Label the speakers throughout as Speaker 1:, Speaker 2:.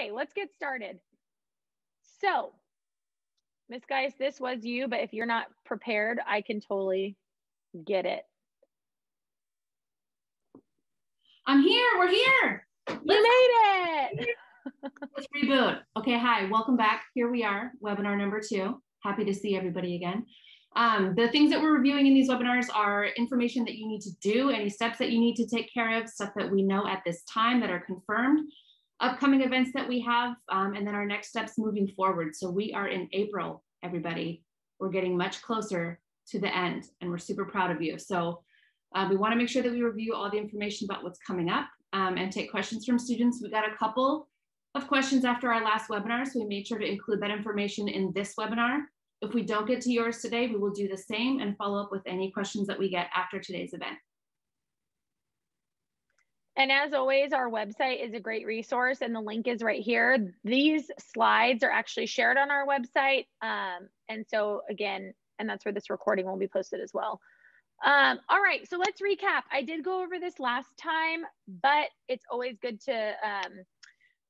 Speaker 1: Okay, let's get started. So, Miss Geist, this was you, but if you're not prepared, I can totally get it.
Speaker 2: I'm here. We're here.
Speaker 1: You made it.
Speaker 2: Let's reboot. Okay, hi. Welcome back. Here we are, webinar number two. Happy to see everybody again. Um, the things that we're reviewing in these webinars are information that you need to do, any steps that you need to take care of, stuff that we know at this time that are confirmed, upcoming events that we have, um, and then our next steps moving forward. So we are in April, everybody. We're getting much closer to the end and we're super proud of you. So uh, we wanna make sure that we review all the information about what's coming up um, and take questions from students. We got a couple of questions after our last webinar, so we made sure to include that information in this webinar. If we don't get to yours today, we will do the same and follow up with any questions that we get after today's event.
Speaker 1: And as always, our website is a great resource and the link is right here. These slides are actually shared on our website. Um, and so again, and that's where this recording will be posted as well. Um, all right, so let's recap. I did go over this last time, but it's always good to um,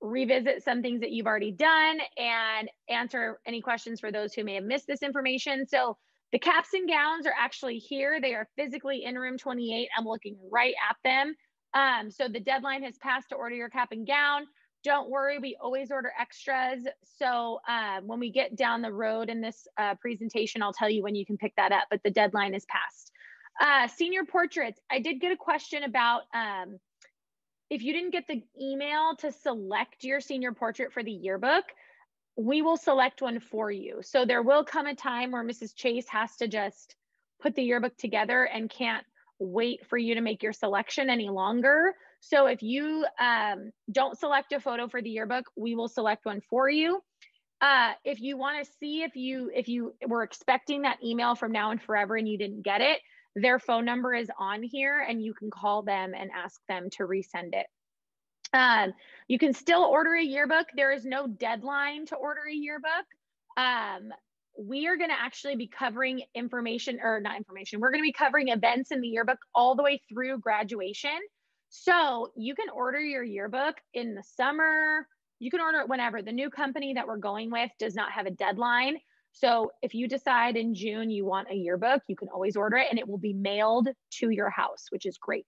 Speaker 1: revisit some things that you've already done and answer any questions for those who may have missed this information. So the caps and gowns are actually here. They are physically in room 28. I'm looking right at them. Um, so the deadline has passed to order your cap and gown. Don't worry, we always order extras. So um, when we get down the road in this uh, presentation, I'll tell you when you can pick that up, but the deadline is passed. Uh, senior portraits, I did get a question about um, if you didn't get the email to select your senior portrait for the yearbook, we will select one for you. So there will come a time where Mrs. Chase has to just put the yearbook together and can't wait for you to make your selection any longer. So if you um, don't select a photo for the yearbook, we will select one for you. Uh, if you want to see if you if you were expecting that email from now and forever and you didn't get it, their phone number is on here and you can call them and ask them to resend it. Um, you can still order a yearbook. There is no deadline to order a yearbook. Um, we are going to actually be covering information or not information. We're going to be covering events in the yearbook all the way through graduation. So you can order your yearbook in the summer. You can order it whenever. The new company that we're going with does not have a deadline. So if you decide in June you want a yearbook, you can always order it and it will be mailed to your house, which is great.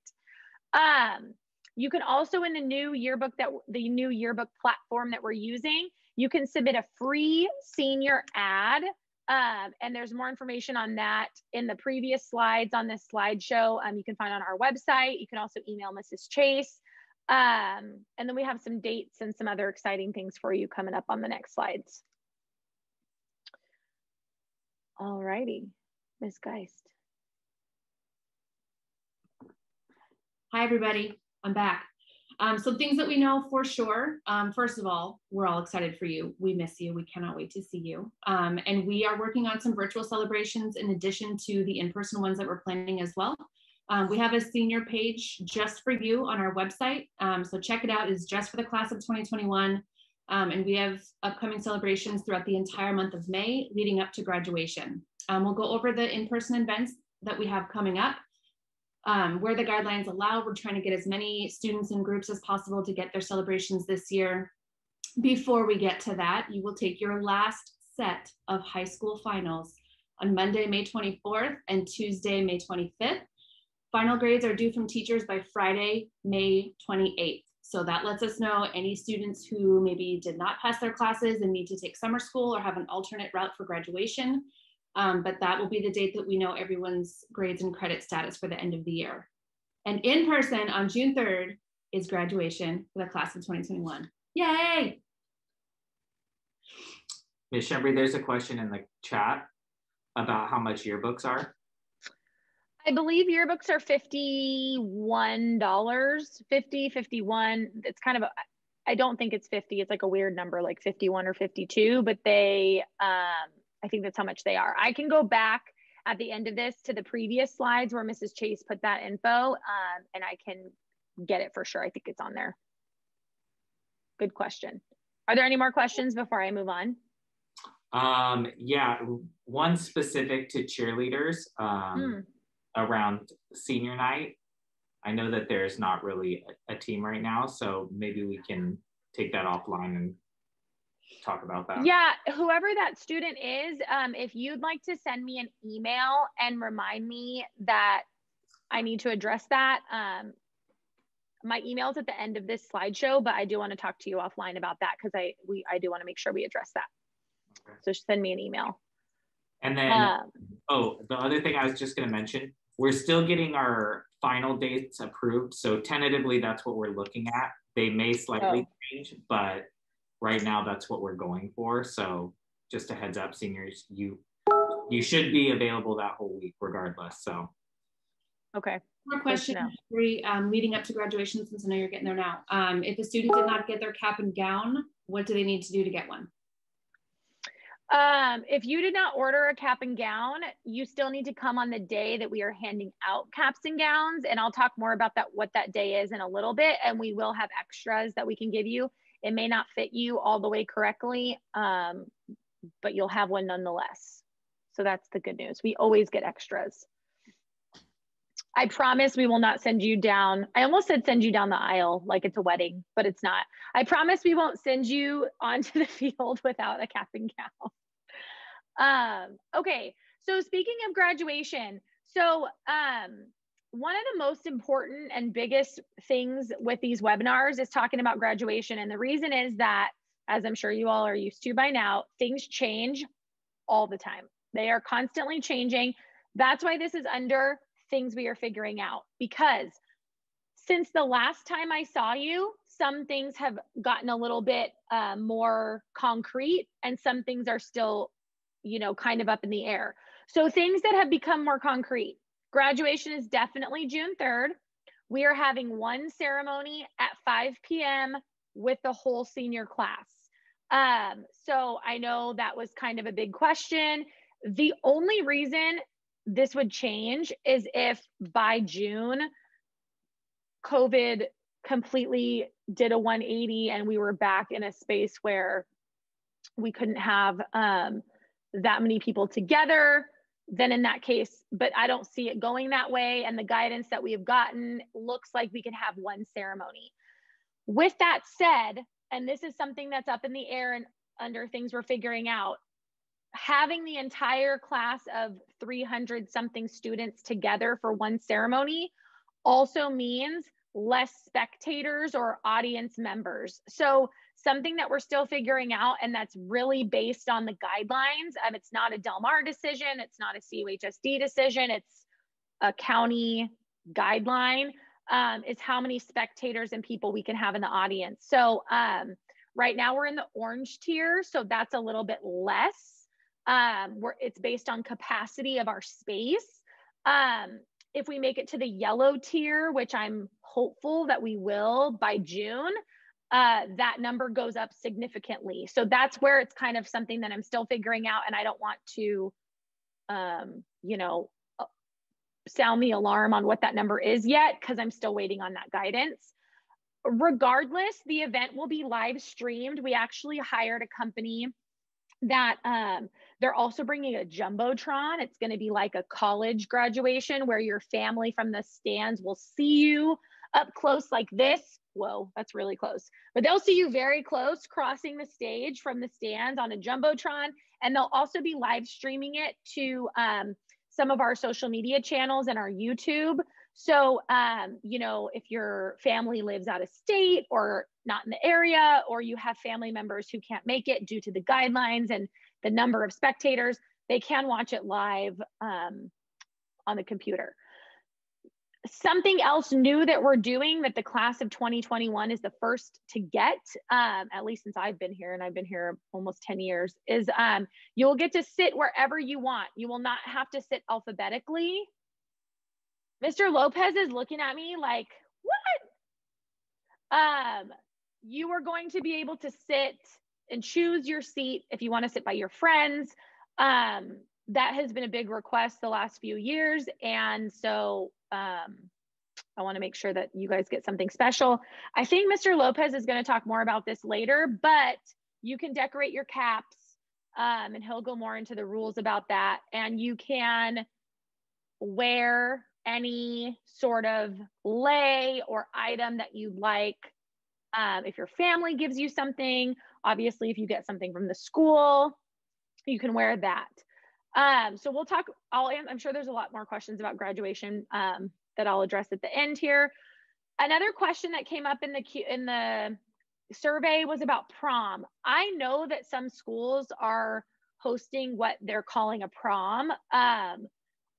Speaker 1: Um, you can also in the new yearbook that the new yearbook platform that we're using, you can submit a free senior ad. Um, and there's more information on that in the previous slides on this slideshow. Um, you can find on our website. You can also email Mrs. Chase. Um, and then we have some dates and some other exciting things for you coming up on the next slides. All righty, Ms. Geist.
Speaker 2: Hi, everybody. I'm back. Um, so things that we know for sure. Um, first of all, we're all excited for you. We miss you. We cannot wait to see you. Um, and we are working on some virtual celebrations in addition to the in-person ones that we're planning as well. Um, we have a senior page just for you on our website. Um, so check it out. It's just for the class of 2021. Um, and we have upcoming celebrations throughout the entire month of May leading up to graduation. We'll go over the in-person events that we have coming up. Um, where the guidelines allow, we're trying to get as many students and groups as possible to get their celebrations this year. Before we get to that, you will take your last set of high school finals on Monday, May 24th and Tuesday, May 25th. Final grades are due from teachers by Friday, May 28th. So that lets us know any students who maybe did not pass their classes and need to take summer school or have an alternate route for graduation. Um, but that will be the date that we know everyone's grades and credit status for the end of the year. And in person on June 3rd is graduation for the class of 2021. Yay!
Speaker 3: Ms. Shembri, there's a question in the chat about how much yearbooks are.
Speaker 1: I believe yearbooks are $51, 50, 51. It's kind of, a, I don't think it's 50. It's like a weird number, like 51 or 52, but they, um, I think that's how much they are. I can go back at the end of this to the previous slides where Mrs. Chase put that info um, and I can get it for sure. I think it's on there. Good question. Are there any more questions before I move on?
Speaker 3: Um, yeah, one specific to cheerleaders. Um, mm around senior night. I know that there's not really a, a team right now, so maybe we can take that offline and talk about that.
Speaker 1: Yeah, whoever that student is, um, if you'd like to send me an email and remind me that I need to address that, um, my email is at the end of this slideshow, but I do want to talk to you offline about that because I we I do want to make sure we address that. Okay. So send me an email.
Speaker 3: And then, um, oh, the other thing I was just going to mention, we're still getting our final dates approved. So tentatively, that's what we're looking at. They may slightly oh. change, but right now that's what we're going for. So just a heads up, seniors, you you should be available that whole week regardless. So
Speaker 1: okay.
Speaker 2: More question um, leading up to graduation, since I know you're getting there now. Um, if a student did not get their cap and gown, what do they need to do to get one?
Speaker 1: Um, if you did not order a cap and gown, you still need to come on the day that we are handing out caps and gowns. And I'll talk more about that, what that day is in a little bit. And we will have extras that we can give you. It may not fit you all the way correctly, um, but you'll have one nonetheless. So that's the good news. We always get extras. I promise we will not send you down. I almost said send you down the aisle like it's a wedding, but it's not. I promise we won't send you onto the field without a cap and gown. Um, okay, so speaking of graduation, so um, one of the most important and biggest things with these webinars is talking about graduation. And the reason is that, as I'm sure you all are used to by now, things change all the time. They are constantly changing. That's why this is under things we are figuring out because since the last time I saw you, some things have gotten a little bit uh, more concrete and some things are still you know, kind of up in the air. So things that have become more concrete. Graduation is definitely June 3rd. We are having one ceremony at 5 p.m. with the whole senior class. Um, so I know that was kind of a big question. The only reason this would change is if by June, COVID completely did a 180 and we were back in a space where we couldn't have um, that many people together, then in that case, but I don't see it going that way. And the guidance that we have gotten looks like we can have one ceremony. With that said, and this is something that's up in the air and under things we're figuring out, having the entire class of 300 something students together for one ceremony also means less spectators or audience members. So something that we're still figuring out and that's really based on the guidelines. Um, it's not a Del Mar decision, it's not a CUHSD decision, it's a county guideline. Um, is how many spectators and people we can have in the audience. So um, right now we're in the orange tier, so that's a little bit less. Um, where it's based on capacity of our space. Um, if we make it to the yellow tier, which I'm hopeful that we will by June, uh, that number goes up significantly. So that's where it's kind of something that I'm still figuring out, and I don't want to, um, you know, uh, sound the alarm on what that number is yet because I'm still waiting on that guidance. Regardless, the event will be live streamed. We actually hired a company that um, they're also bringing a jumbotron. It's going to be like a college graduation where your family from the stands will see you up close like this whoa, that's really close. But they'll see you very close crossing the stage from the stands on a Jumbotron. And they'll also be live streaming it to um, some of our social media channels and our YouTube. So, um, you know, if your family lives out of state or not in the area, or you have family members who can't make it due to the guidelines and the number of spectators, they can watch it live um, on the computer something else new that we're doing that the class of 2021 is the first to get um, at least since i've been here and i've been here almost 10 years is um, you'll get to sit wherever you want. You will not have to sit alphabetically. Mr lopez is looking at me like what? Um, you are going to be able to sit and choose your seat if you want to sit by your friends. Um, that has been a big request the last few years and so um, I want to make sure that you guys get something special. I think Mr. Lopez is going to talk more about this later, but you can decorate your caps um, and he'll go more into the rules about that. And you can wear any sort of lei or item that you like Um, if your family gives you something, obviously, if you get something from the school, you can wear that. Um, so we'll talk, I'll, I'm sure there's a lot more questions about graduation um, that I'll address at the end here. Another question that came up in the in the survey was about prom. I know that some schools are hosting what they're calling a prom. Um,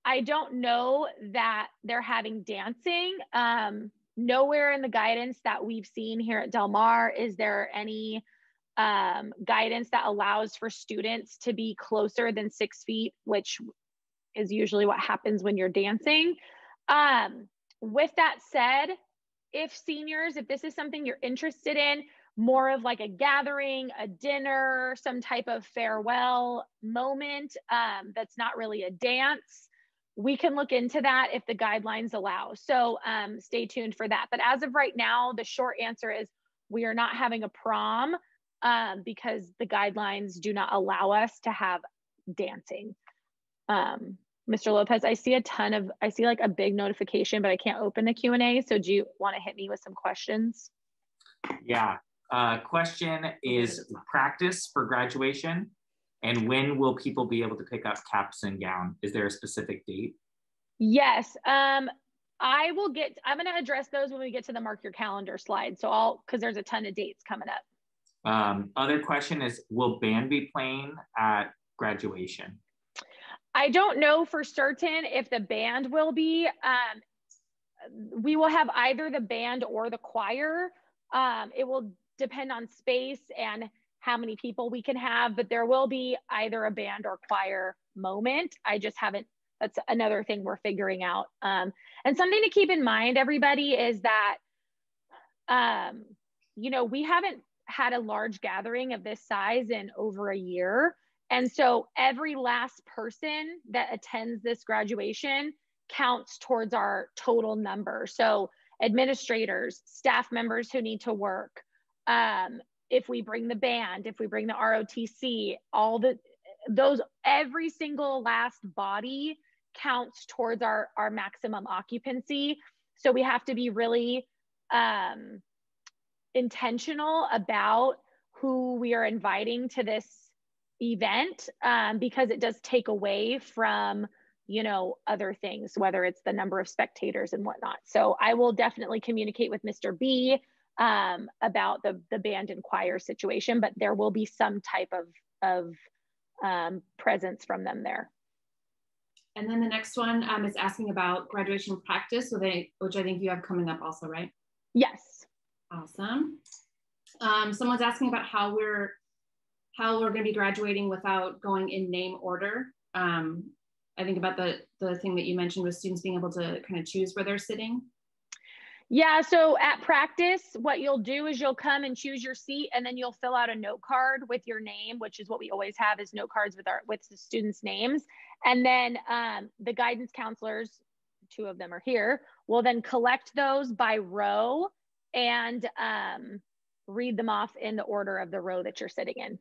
Speaker 1: I don't know that they're having dancing. Um, nowhere in the guidance that we've seen here at Del Mar is there any um, guidance that allows for students to be closer than six feet, which is usually what happens when you're dancing. Um, with that said, if seniors, if this is something you're interested in, more of like a gathering, a dinner, some type of farewell moment um, that's not really a dance, we can look into that if the guidelines allow. So um, stay tuned for that. But as of right now, the short answer is we are not having a prom um, because the guidelines do not allow us to have dancing. Um, Mr. Lopez, I see a ton of, I see like a big notification, but I can't open the Q&A. So do you want to hit me with some questions?
Speaker 3: Yeah, uh, question is practice for graduation and when will people be able to pick up caps and gown? Is there a specific date?
Speaker 1: Yes. Um, I will get, I'm going to address those when we get to the mark your calendar slide. So I'll, because there's a ton of dates coming up.
Speaker 3: Um, other question is Will band be playing at graduation?
Speaker 1: I don't know for certain if the band will be. Um, we will have either the band or the choir. Um, it will depend on space and how many people we can have, but there will be either a band or choir moment. I just haven't, that's another thing we're figuring out. Um, and something to keep in mind, everybody, is that, um, you know, we haven't had a large gathering of this size in over a year. And so every last person that attends this graduation counts towards our total number. So administrators, staff members who need to work, um, if we bring the band, if we bring the ROTC, all the those every single last body counts towards our our maximum occupancy. So we have to be really um, intentional about who we are inviting to this event um, because it does take away from you know other things whether it's the number of spectators and whatnot. So i will definitely communicate with mr b um, about the the band and choir situation but there will be some type of of um, presence from them there.
Speaker 2: And then the next one um, is asking about graduation practice so they, which i think you have coming up also right?
Speaker 1: Yes
Speaker 2: Awesome. Um, someone's asking about how we're how we're going to be graduating without going in name order. Um, I think about the the thing that you mentioned with students being able to kind of choose where they're sitting.
Speaker 1: Yeah, so at practice, what you'll do is you'll come and choose your seat, and then you'll fill out a note card with your name, which is what we always have is note cards with our with the students' names, and then um, the guidance counselors, two of them are here, will then collect those by row and um, read them off in the order of the row that you're sitting in.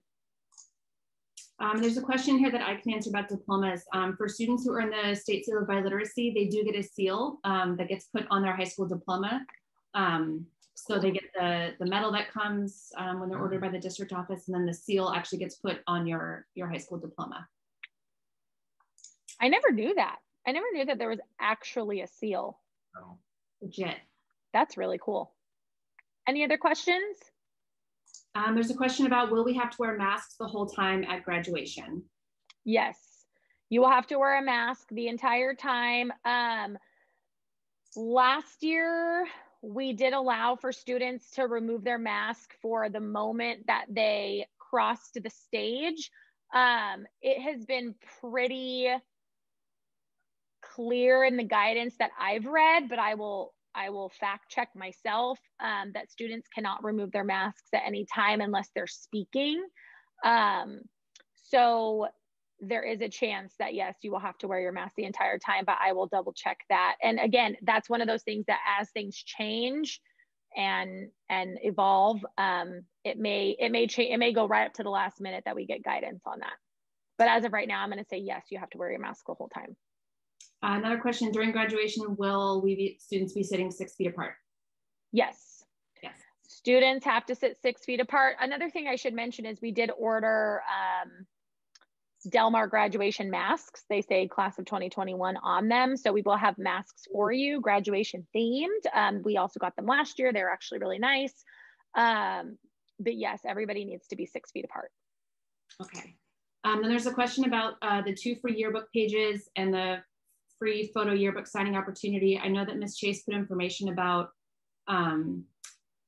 Speaker 2: Um, there's a question here that I can answer about diplomas. Um, for students who earn the state seal of biliteracy, they do get a seal um, that gets put on their high school diploma. Um, so they get the, the medal that comes um, when they're ordered by the district office, and then the seal actually gets put on your, your high school diploma.
Speaker 1: I never knew that. I never knew that there was actually a seal.
Speaker 2: Oh. Legit.
Speaker 1: That's really cool. Any other questions?
Speaker 2: Um, there's a question about will we have to wear masks the whole time at graduation?
Speaker 1: Yes, you will have to wear a mask the entire time. Um, last year, we did allow for students to remove their mask for the moment that they crossed the stage. Um, it has been pretty clear in the guidance that I've read, but I will I will fact check myself um, that students cannot remove their masks at any time unless they're speaking. Um, so there is a chance that yes, you will have to wear your mask the entire time, but I will double check that. And again, that's one of those things that as things change and and evolve, um, it may it may change it may go right up to the last minute that we get guidance on that. But as of right now, I'm going to say yes, you have to wear your mask the whole time.
Speaker 2: Uh, another question, during graduation, will we be, students be sitting six feet apart?
Speaker 1: Yes.
Speaker 2: Yes.
Speaker 1: Students have to sit six feet apart. Another thing I should mention is we did order um, Del Mar graduation masks. They say class of 2021 on them. So we will have masks for you, graduation themed. Um, we also got them last year. They're actually really nice. Um, but yes, everybody needs to be six feet apart.
Speaker 2: Okay. Um, then there's a question about uh, the two free yearbook pages and the free photo yearbook signing opportunity. I know that Ms. Chase put information about um,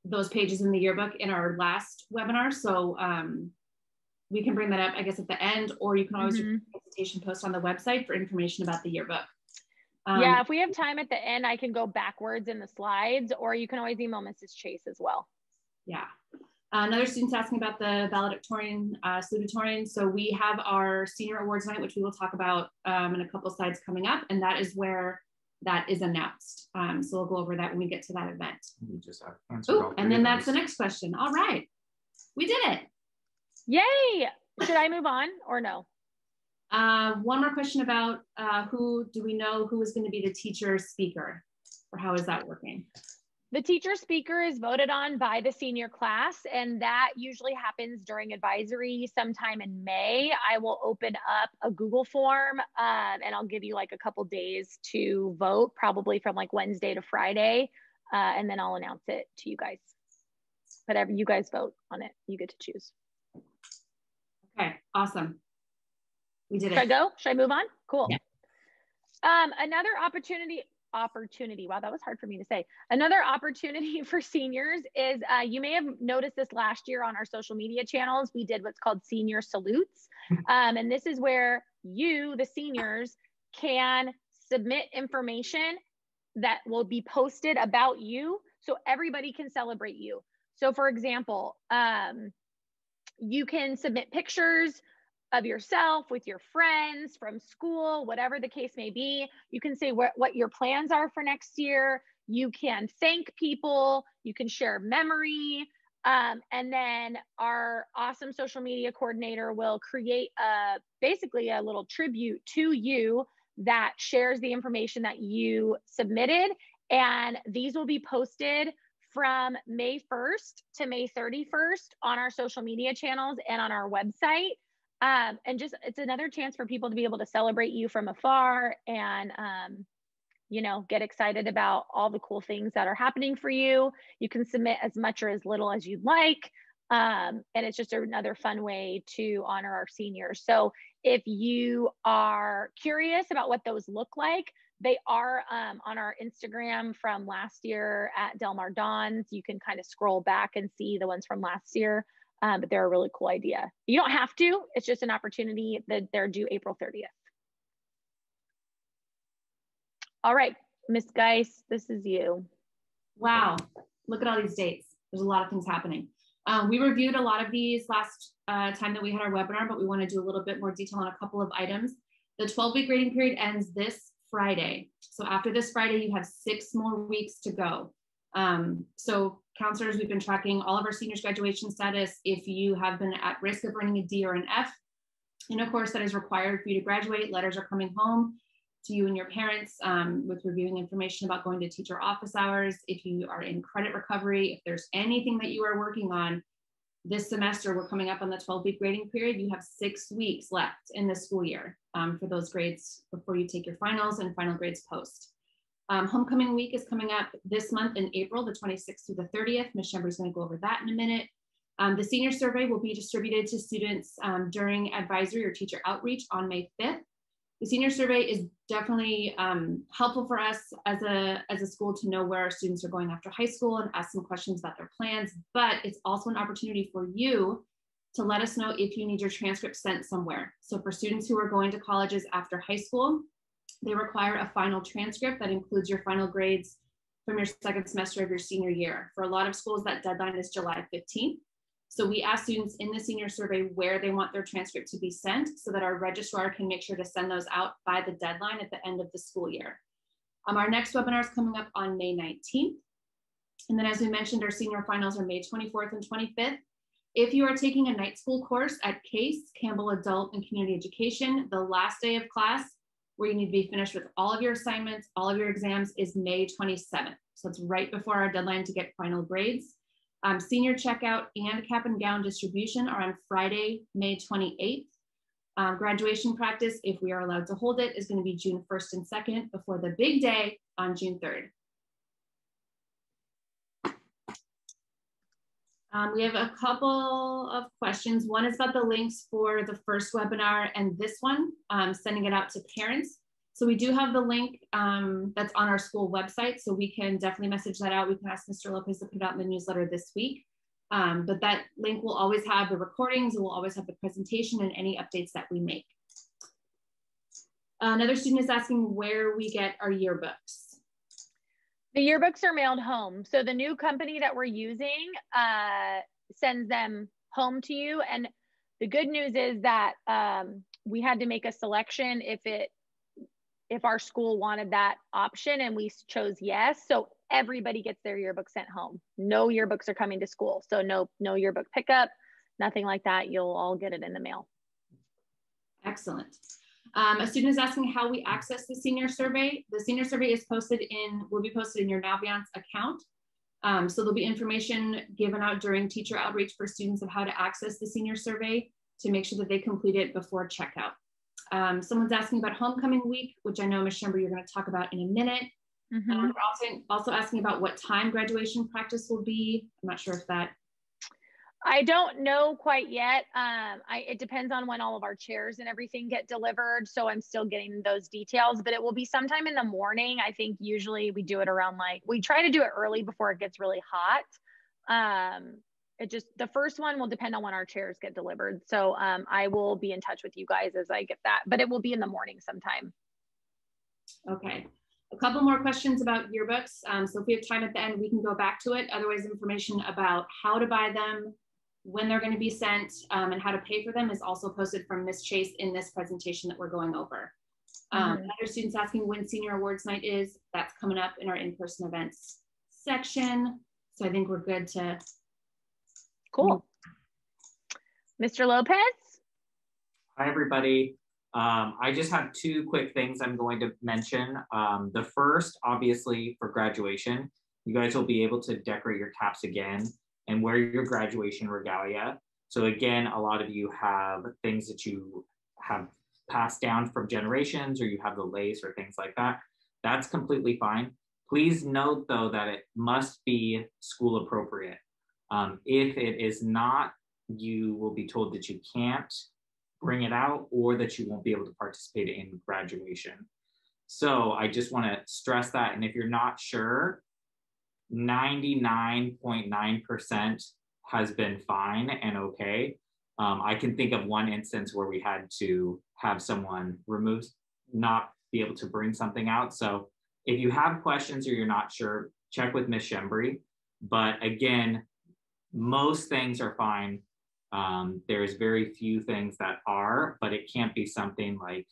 Speaker 2: those pages in the yearbook in our last webinar. So um, we can bring that up, I guess, at the end, or you can always do a presentation post on the website for information about the yearbook.
Speaker 1: Um, yeah, if we have time at the end, I can go backwards in the slides, or you can always email Mrs. Chase as well.
Speaker 2: Yeah. Uh, another student's asking about the valedictorian, uh, salutatorian. So we have our senior awards night, which we will talk about um, in a couple slides coming up, and that is where that is announced. Um, so we'll go over that when we get to that event. We just Ooh, and then that's the next question. All right, we did it.
Speaker 1: Yay! Should I move on or no?
Speaker 2: Uh, one more question about uh, who do we know who is going to be the teacher speaker, or how is that working?
Speaker 1: The teacher speaker is voted on by the senior class, and that usually happens during advisory sometime in May. I will open up a Google form um, and I'll give you like a couple days to vote, probably from like Wednesday to Friday, uh, and then I'll announce it to you guys. Whatever you guys vote on it, you get to choose.
Speaker 2: Okay, awesome. We did
Speaker 1: it. Should I go? Should I move on? Cool. Yeah. Um, another opportunity opportunity. Wow, that was hard for me to say. Another opportunity for seniors is uh, you may have noticed this last year on our social media channels. We did what's called senior salutes. Um, and this is where you, the seniors, can submit information that will be posted about you so everybody can celebrate you. So, for example, um, you can submit pictures of yourself with your friends from school, whatever the case may be. You can say what, what your plans are for next year. You can thank people. You can share memory. Um, and then our awesome social media coordinator will create a basically a little tribute to you that shares the information that you submitted. And these will be posted from May 1st to May 31st on our social media channels and on our website. Um, and just it's another chance for people to be able to celebrate you from afar and um, you know get excited about all the cool things that are happening for you. You can submit as much or as little as you'd like um, and it's just another fun way to honor our seniors. So if you are curious about what those look like they are um, on our Instagram from last year at Del Mar Dons. You can kind of scroll back and see the ones from last year, um, but they're a really cool idea. You don't have to, it's just an opportunity that they're due April 30th. All right, Miss Geist, this is you.
Speaker 2: Wow, look at all these dates. There's a lot of things happening. Um, we reviewed a lot of these last uh, time that we had our webinar, but we want to do a little bit more detail on a couple of items. The 12 week grading period ends this Friday. So after this Friday, you have six more weeks to go. Um, so counselors, we've been tracking all of our seniors graduation status. If you have been at risk of earning a D or an F in a course that is required for you to graduate, letters are coming home to you and your parents um, with reviewing information about going to teacher office hours. If you are in credit recovery, if there's anything that you are working on, this semester, we're coming up on the 12 week grading period. You have six weeks left in the school year um, for those grades before you take your finals and final grades post. Um, homecoming week is coming up this month in April, the 26th through the 30th. Ms. Is going to go over that in a minute. Um, the senior survey will be distributed to students um, during advisory or teacher outreach on May 5th the senior survey is definitely um, helpful for us as a, as a school to know where our students are going after high school and ask some questions about their plans, but it's also an opportunity for you to let us know if you need your transcript sent somewhere. So for students who are going to colleges after high school, they require a final transcript that includes your final grades from your second semester of your senior year. For a lot of schools, that deadline is July 15th. So we ask students in the senior survey where they want their transcript to be sent so that our registrar can make sure to send those out by the deadline at the end of the school year. Um, our next webinar is coming up on May 19th. And then as we mentioned, our senior finals are May 24th and 25th. If you are taking a night school course at CASE, Campbell Adult and Community Education, the last day of class where you need to be finished with all of your assignments, all of your exams is May 27th. So it's right before our deadline to get final grades. Um, senior checkout and cap and gown distribution are on Friday, May 28th. Um, graduation practice, if we are allowed to hold it, is going to be June 1st and 2nd before the big day on June 3rd. Um, we have a couple of questions. One is about the links for the first webinar and this one, um, sending it out to parents. So we do have the link um, that's on our school website, so we can definitely message that out. We can ask Mr. Lopez to put it out in the newsletter this week. Um, but that link will always have the recordings, it will always have the presentation and any updates that we make. Another student is asking where we get our yearbooks.
Speaker 1: The yearbooks are mailed home. So the new company that we're using uh, sends them home to you. And the good news is that um, we had to make a selection if it if our school wanted that option and we chose yes. So everybody gets their yearbook sent home. No yearbooks are coming to school. So no no yearbook pickup, nothing like that. You'll all get it in the mail.
Speaker 2: Excellent. Um, a student is asking how we access the senior survey. The senior survey is posted in, will be posted in your Naviance account. Um, so there'll be information given out during teacher outreach for students of how to access the senior survey to make sure that they complete it before checkout. Um, someone's asking about homecoming week, which I know, Ms. Shembri, you're gonna talk about in a minute. Mm -hmm. um, we're also, also asking about what time graduation practice will be. I'm not sure if that
Speaker 1: I don't know quite yet. Um, I, it depends on when all of our chairs and everything get delivered. So I'm still getting those details, but it will be sometime in the morning. I think usually we do it around like, we try to do it early before it gets really hot. Um, it just, the first one will depend on when our chairs get delivered. So um, I will be in touch with you guys as I get that, but it will be in the morning sometime.
Speaker 2: Okay. A couple more questions about yearbooks. Um, so if we have time at the end, we can go back to it. Otherwise, information about how to buy them, when they're going to be sent um, and how to pay for them is also posted from Ms. Chase in this presentation that we're going over. Um, mm-hmm. Other students asking when senior awards night is, that's coming up in our in-person events section. So I think we're good to.
Speaker 1: Cool. Mr. Lopez?
Speaker 3: Hi, everybody. Um, I just have two quick things I'm going to mention. Um, the first, obviously, for graduation, you guys will be able to decorate your caps again and wear your graduation regalia. So again, a lot of you have things that you have passed down from generations or you have the lace or things like that. That's completely fine. Please note though that it must be school appropriate. Um, if it is not, you will be told that you can't bring it out or that you won't be able to participate in graduation. So I just want to stress that. And if you're not sure, 99.9% has been fine and okay. Um, I can think of one instance where we had to have someone remove, not be able to bring something out. So if you have questions or you're not sure, check with Ms. Shembri. But again, most things are fine. Um, there's very few things that are, but it can't be something like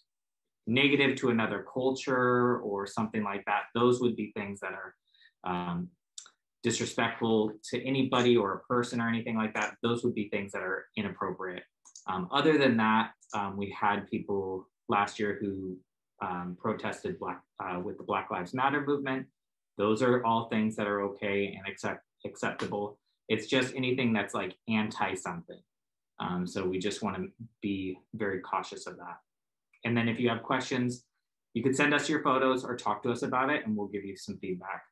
Speaker 3: negative to another culture or something like that. Those would be things that are um, disrespectful to anybody or a person or anything like that, those would be things that are inappropriate. Um, other than that, um, we had people last year who um, protested black uh, with the Black Lives Matter movement. Those are all things that are okay and accept acceptable. It's just anything that's like anti something. Um, so we just want to be very cautious of that. And then if you have questions, you could send us your photos or talk to us about it and we'll give you some feedback.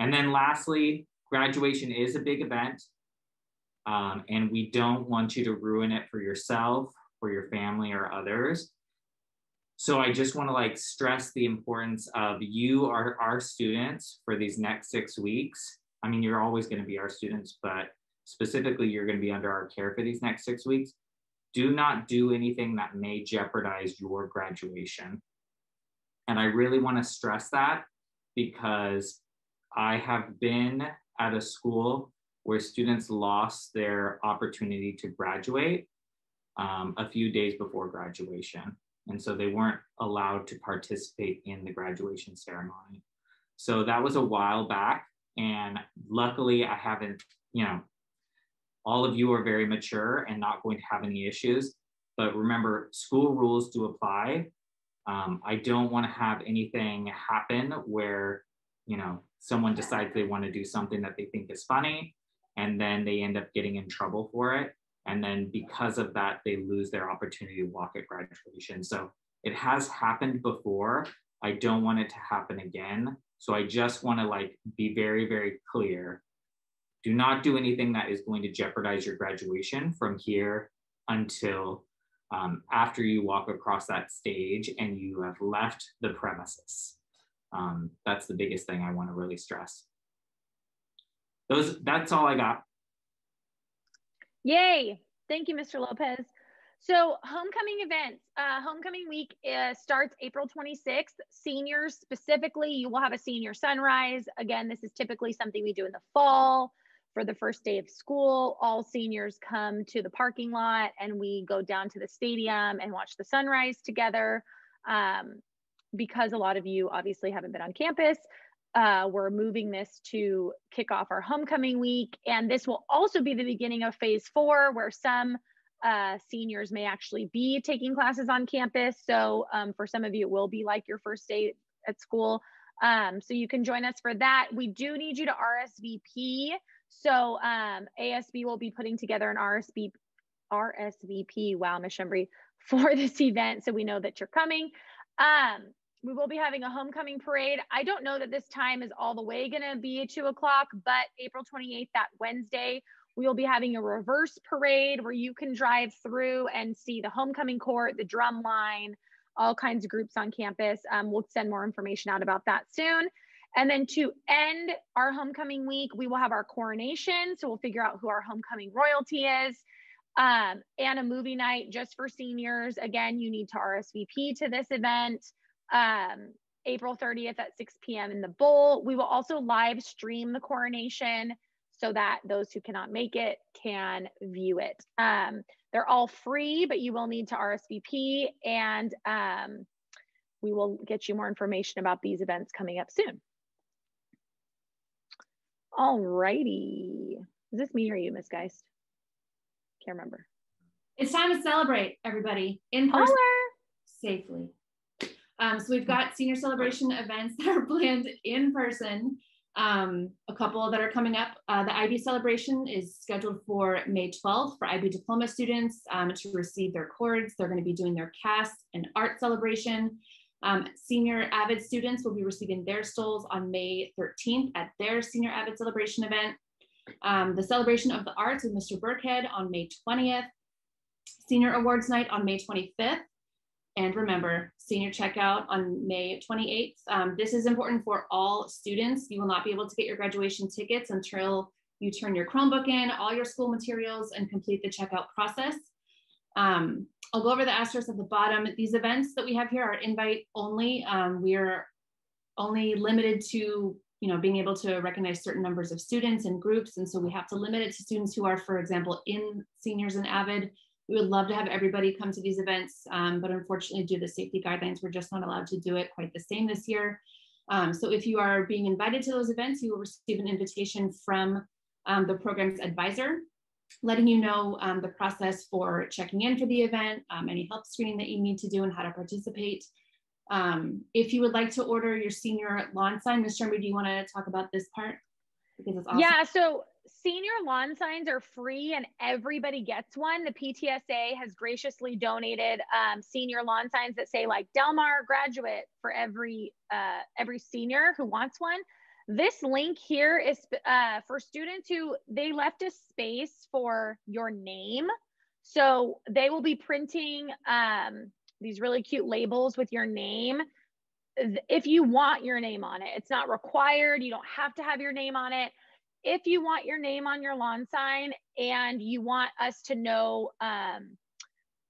Speaker 3: And then lastly, graduation is a big event. Um, and we don't want you to ruin it for yourself, for your family, or others. So I just want to like stress the importance of you are our students for these next six weeks. I mean, you're always going to be our students, but specifically, you're going to be under our care for these next six weeks. Do not do anything that may jeopardize your graduation. And I really want to stress that because I have been at a school where students lost their opportunity to graduate um, a few days before graduation. And so they weren't allowed to participate in the graduation ceremony. So that was a while back. And luckily, I haven't, you know, all of you are very mature and not going to have any issues. But remember, school rules do apply. Um, I don't want to have anything happen where, you know, someone decides they want to do something that they think is funny and then they end up getting in trouble for it. And then because of that, they lose their opportunity to walk at graduation. So it has happened before. I don't want it to happen again. So I just want to like be very, very clear. Do not do anything that is going to jeopardize your graduation from here until um, after you walk across that stage and you have left the premises. Um, that's the biggest thing I want to really stress. Those, that's all I got.
Speaker 1: Yay. Thank you, Mr. Lopez. So homecoming events, uh, homecoming week uh, starts April 26th. Seniors specifically, you will have a senior sunrise. Again, this is typically something we do in the fall for the first day of school. All seniors come to the parking lot and we go down to the stadium and watch the sunrise together. Um, because a lot of you obviously haven't been on campus, uh, we're moving this to kick off our homecoming week. And this will also be the beginning of phase four, where some uh, seniors may actually be taking classes on campus. So um, for some of you, it will be like your first day at school. Um, so you can join us for that. We do need you to RSVP. So um, ASB will be putting together an RSVP, RSVP, wow, Ms. Shembri, for this event. So we know that you're coming. Um, we will be having a homecoming parade. I don't know that this time is all the way going to be at two o'clock, but April 28th, that Wednesday, we will be having a reverse parade where you can drive through and see the homecoming court, the drum line, all kinds of groups on campus. Um, we'll send more information out about that soon. And then to end our homecoming week, we will have our coronation. So we'll figure out who our homecoming royalty is. Um, and a movie night just for seniors. Again, you need to RSVP to this event um, April 30th at 6 p.m. in the bowl. We will also live stream the coronation so that those who cannot make it can view it. Um, they're all free, but you will need to RSVP and um, we will get you more information about these events coming up soon. All righty. Is this me or you, Miss Geist? Can't remember.
Speaker 2: It's time to celebrate, everybody, in person, Holler. safely. Um, so we've got senior celebration events that are planned in person. Um, a couple that are coming up. Uh, the IB celebration is scheduled for May 12th for IB diploma students um, to receive their cords. They're going to be doing their cast and art celebration. Um, senior AVID students will be receiving their stoles on May 13th at their senior AVID celebration event. Um, the celebration of the arts with Mr. Burkhead on May 20th. Senior awards night on May 25th. And remember, senior checkout on May 28th. Um, this is important for all students. You will not be able to get your graduation tickets until you turn your Chromebook in, all your school materials, and complete the checkout process. Um, I'll go over the asterisks at the bottom. These events that we have here are invite only. Um, we are only limited to you know, being able to recognize certain numbers of students and groups. And so we have to limit it to students who are, for example, in seniors and AVID we would love to have everybody come to these events, um, but unfortunately, due to the safety guidelines, we're just not allowed to do it quite the same this year. Um, so if you are being invited to those events, you will receive an invitation from um, the program's advisor, letting you know um, the process for checking in for the event, um, any health screening that you need to do and how to participate. Um, if you would like to order your senior lawn sign, Ms. Sherman, do you wanna talk about this part?
Speaker 1: Because it's awesome. Yeah, so senior lawn signs are free and everybody gets one. The PTSA has graciously donated um, senior lawn signs that say like Del Mar graduate for every uh, every senior who wants one. This link here is uh, for students who they left a space for your name. So they will be printing um, these really cute labels with your name if you want your name on it. It's not required. You don't have to have your name on it if you want your name on your lawn sign and you want us to know um,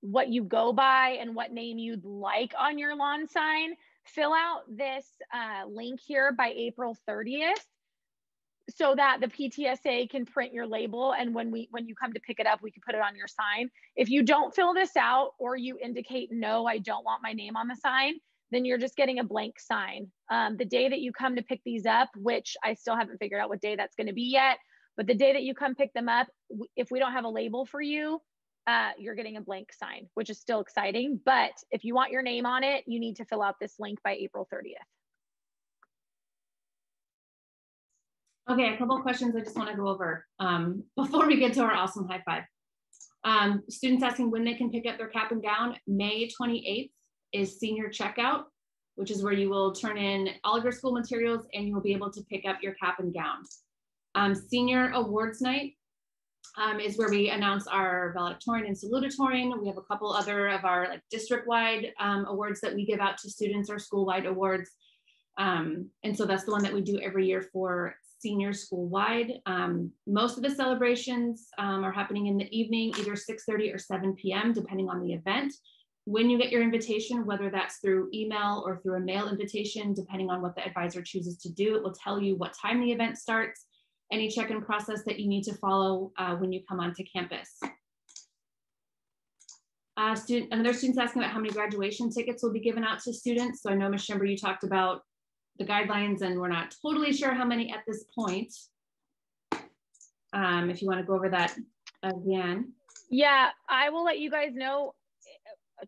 Speaker 1: what you go by and what name you'd like on your lawn sign, fill out this uh, link here by April 30th so that the PTSA can print your label and when we when you come to pick it up we can put it on your sign. If you don't fill this out or you indicate no I don't want my name on the sign, then you're just getting a blank sign. Um, the day that you come to pick these up, which I still haven't figured out what day that's going to be yet, but the day that you come pick them up, if we don't have a label for you, uh, you're getting a blank sign, which is still exciting. But if you want your name on it, you need to fill out this link by April 30th.
Speaker 2: Okay, a couple questions I just want to go over um, before we get to our awesome high five. Um, students asking when they can pick up their cap and gown. May 28th is senior checkout, which is where you will turn in all of your school materials and you will be able to pick up your cap and gown. Um, senior awards night um, is where we announce our valedictorian and salutatorian. We have a couple other of our like district-wide um, awards that we give out to students or school-wide awards. Um, and so that's the one that we do every year for senior school-wide. Um, most of the celebrations um, are happening in the evening, either 6.30 or 7 p.m., depending on the event. When you get your invitation, whether that's through email or through a mail invitation, depending on what the advisor chooses to do, it will tell you what time the event starts any check-in process that you need to follow uh, when you come onto campus. Uh, student, another student's asking about how many graduation tickets will be given out to students. So I know, Ms. Shembri, you talked about the guidelines and we're not totally sure how many at this point. Um, if you wanna go over that again.
Speaker 1: Yeah, I will let you guys know.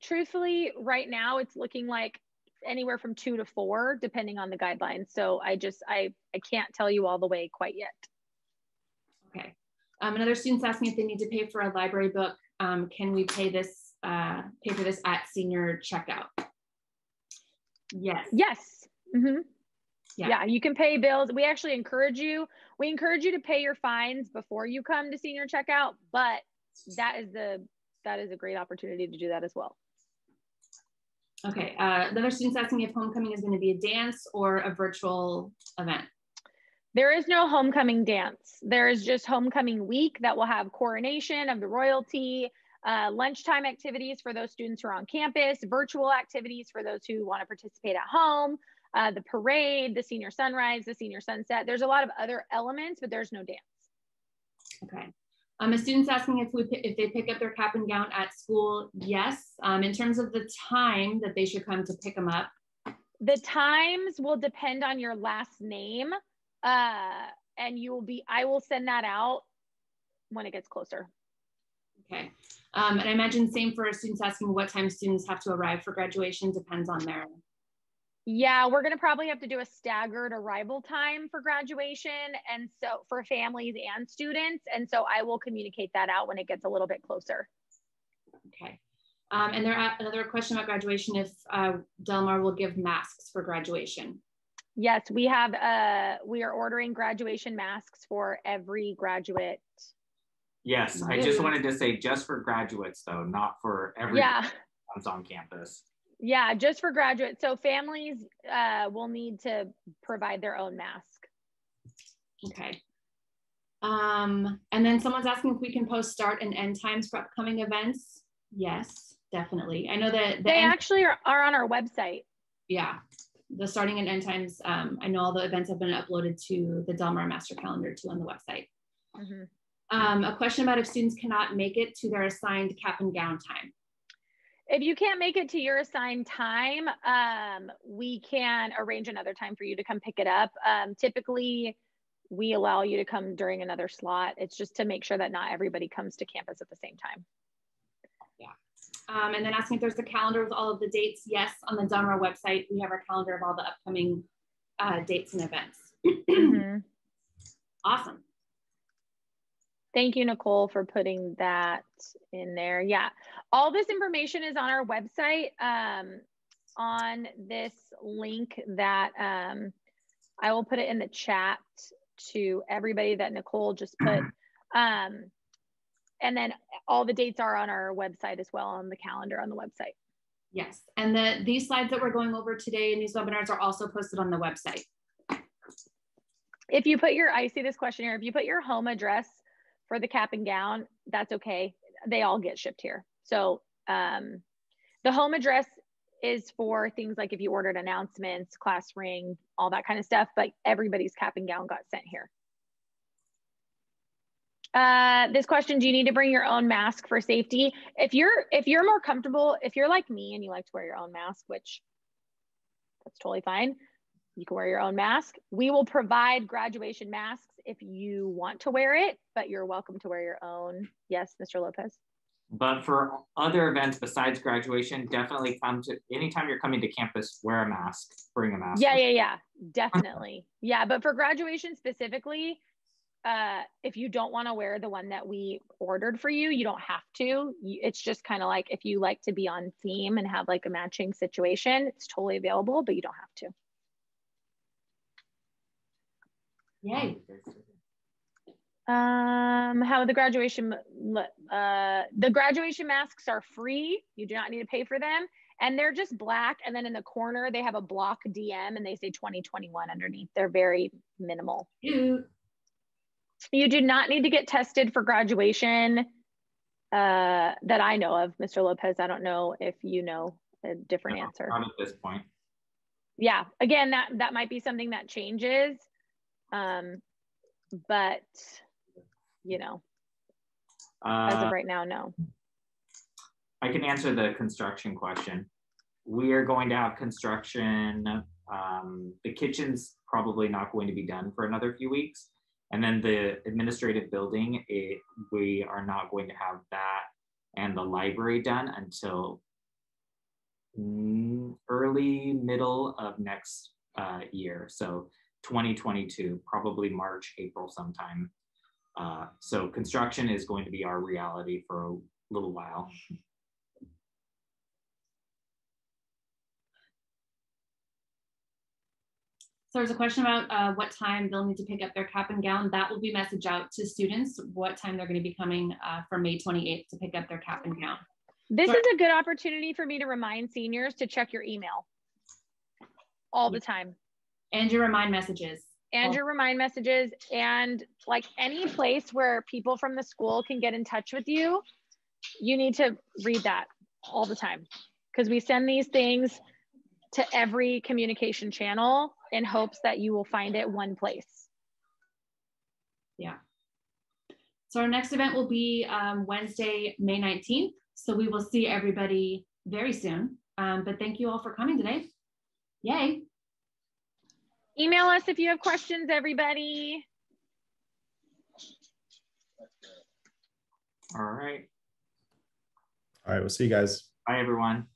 Speaker 1: Truthfully, right now it's looking like anywhere from two to four, depending on the guidelines. So I just, I, I can't tell you all the way quite yet.
Speaker 2: Okay. Um, another student's asking if they need to pay for a library book. Um, can we pay this, uh, pay for this at senior checkout? Yes.
Speaker 1: Yes. Mm-hmm. Yeah. yeah, you can pay bills. We actually encourage you. We encourage you to pay your fines before you come to senior checkout, but that is the that is a great opportunity to do that as well.
Speaker 2: Okay. Uh, the other student's asking if homecoming is going to be a dance or a virtual event.
Speaker 1: There is no homecoming dance. There is just homecoming week that will have coronation of the royalty, uh, lunchtime activities for those students who are on campus, virtual activities for those who want to participate at home, uh, the parade, the senior sunrise, the senior sunset. There's a lot of other elements, but there's no dance.
Speaker 2: Okay. Um, a student's asking if we if they pick up their cap and gown at school. Yes. Um, in terms of the time that they should come to pick them up.
Speaker 1: The times will depend on your last name uh, and you will be i will send that out when it gets closer
Speaker 2: okay um, and i imagine same for students asking what time students have to arrive for graduation depends on their
Speaker 1: yeah we're going to probably have to do a staggered arrival time for graduation and so for families and students and so i will communicate that out when it gets a little bit closer
Speaker 2: okay um, and there another question about graduation if uh, Del Mar will give masks for graduation
Speaker 1: Yes, we have, uh, we are ordering graduation masks for every graduate.
Speaker 3: Yes, I just wanted to say just for graduates though, not for everyone
Speaker 1: yeah.
Speaker 3: comes on campus.
Speaker 1: Yeah, just for graduates. So families uh, will need to provide their own mask.
Speaker 2: Okay. Um, and then someone's asking if we can post start and end times for upcoming events. Yes, definitely. I know that
Speaker 1: the they actually are, are on our website.
Speaker 2: Yeah the starting and end times, um, I know all the events have been uploaded to the Del Mar Master Calendar too on the website. Mm-hmm. Um, a question about if students cannot make it to their assigned cap and gown time.
Speaker 1: If you can't make it to your assigned time, um, we can arrange another time for you to come pick it up. Um, typically, we allow you to come during another slot. It's just to make sure that not everybody comes to campus at the same time.
Speaker 2: Um, and then asking if there's a calendar with all of the dates. Yes, on the Mar website, we have our calendar of all the upcoming uh, dates and events. mm-hmm. Awesome.
Speaker 1: Thank you, Nicole, for putting that in there. Yeah, all this information is on our website um, on this link that um, I will put it in the chat to everybody that Nicole just put. Um, and then all the dates are on our website as well on the calendar on the website.
Speaker 2: Yes, and the these slides that we're going over today and these webinars are also posted on the website.
Speaker 1: If you put your, I see this question here, if you put your home address for the cap and gown, that's okay. They all get shipped here. So um, the home address is for things like if you ordered announcements, class ring, all that kind of stuff, but everybody's cap and gown got sent here. Uh, this question, do you need to bring your own mask for safety? If you're if you're more comfortable, if you're like me and you like to wear your own mask, which that's totally fine. You can wear your own mask. We will provide graduation masks if you want to wear it, but you're welcome to wear your own. Yes, Mr. Lopez.
Speaker 3: but for other events besides graduation, definitely come to anytime you're coming to campus, wear a mask, bring a mask.
Speaker 1: Yeah, yeah, yeah, definitely. yeah, but for graduation specifically, uh, if you don't want to wear the one that we ordered for you, you don't have to. It's just kind of like if you like to be on theme and have like a matching situation, it's totally available, but you don't have to.
Speaker 2: Yay.
Speaker 1: Um, how the graduation, uh, the graduation masks are free. You do not need to pay for them. And they're just black. And then in the corner, they have a block DM and they say 2021 underneath. They're very minimal. You do not need to get tested for graduation uh, that I know of, Mr. Lopez. I don't know if you know a different
Speaker 3: no,
Speaker 1: answer.
Speaker 3: Not at this point.
Speaker 1: Yeah. Again, that that might be something that changes. Um, but you know, uh, as of uh, right now, no.
Speaker 3: I can answer the construction question. We are going to have construction. Um, the kitchen's probably not going to be done for another few weeks. And then the administrative building, it, we are not going to have that and the library done until early middle of next uh, year. So 2022, probably March, April sometime. Uh, so construction is going to be our reality for a little while.
Speaker 2: So there's a question about uh, what time they'll need to pick up their cap and gown. That will be messaged out to students what time they're going to be coming uh, for May 28th to pick up their cap and gown.
Speaker 1: This Sorry. is a good opportunity for me to remind seniors to check your email all the time.
Speaker 2: And your remind messages.
Speaker 1: And your remind messages and like any place where people from the school can get in touch with you, you need to read that all the time because we send these things to every communication channel in hopes that you will find it one place.
Speaker 2: Yeah. So our next event will be um, Wednesday, May 19th. So we will see everybody very soon. Um, but thank you all for coming today. Yay.
Speaker 1: Email us if you have questions, everybody.
Speaker 3: All right.
Speaker 4: All right. We'll see you guys.
Speaker 3: Bye, everyone.